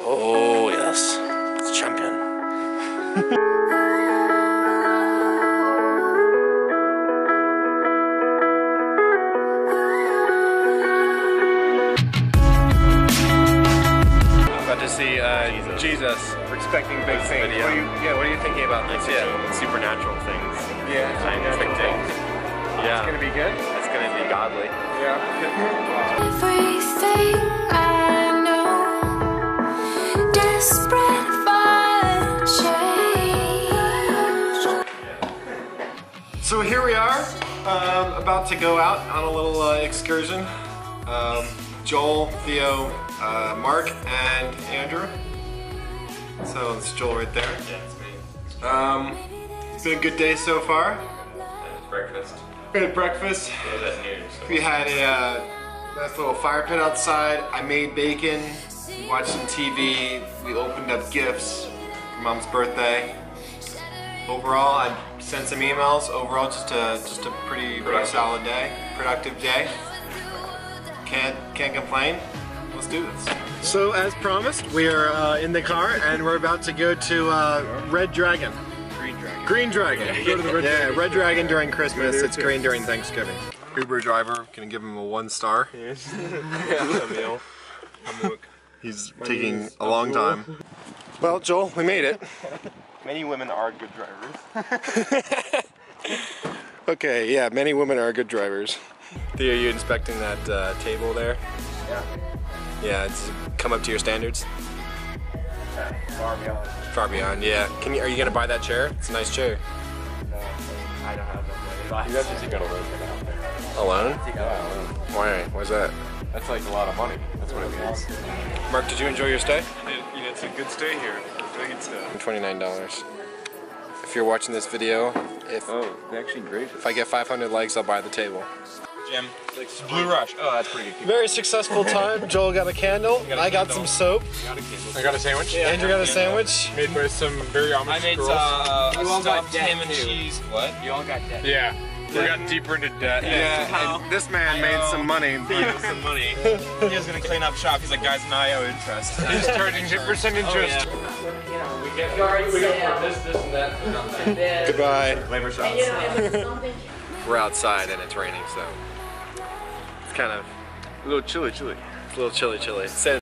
Oh, yes. It's champion. About to see uh, Jesus. We're expecting big things. video. What are you, yeah, what are you thinking about this? Yeah, supernatural things. Yeah, Scientific things. It's gonna be good. it's gonna be godly. Yeah. Everything So here we are, um, about to go out on a little uh, excursion. Um, Joel, Theo, uh, Mark, and Andrew. So it's Joel right there. Yeah, it's me. Um, it's been a good day so far. And it's breakfast. We had breakfast. Yeah, that's new. So. We had a uh, nice little fire pit outside. I made bacon, we watched some TV, we opened up gifts for mom's birthday. Overall, I sent some emails. Overall, just a just a pretty, pretty solid day, productive day. Can't can't complain. Let's do this. So as promised, we are uh, in the car and we're about to go to uh, Red Dragon. Green dragon. Green Dragon. Go to the Red yeah, Dragon. Red Dragon during Christmas. there It's too. green during Thanksgiving. Uber driver, gonna give him a one star. meal. He's taking a long time. Well, Joel, we made it. Many women are good drivers. Okay, yeah, many women are good drivers. Theo, are you inspecting that uh, table there? Yeah. Yeah, it's come up to your standards. Far beyond. Far beyond, yeah. Can you? Are you gonna buy that chair? It's a nice chair. No, I don't have enough money. You have to take out a loan for that. Alone? Take a loan. Why? Why's that? That's like a lot of money. That's what it means. Mark, did you enjoy your stay? You know, it's a good stay here. Really good stay. Twenty-nine dollars. If you're watching this video, if Oh, they're actually great. if I get 500 likes, I'll buy the table. Jim, Blue Rush. Oh, that's pretty good. Very successful time. Joel got a candle. got a I got candle. some soap. I got a sandwich. Andrew got a sandwich. Made by some very I made girls. uh, a You all got stuffed debt, ham and too. cheese. What? You all got debt. yeah, we got deeper into debt. Yeah, and this man made some money. some money. he was gonna clean up shop. He's like, guys, an IO interest. He's charging 10% interest. Goodbye. Labor shots. We're outside and it's raining, so it's kind of A little chilly, chilly. it's a little chilly, chilly.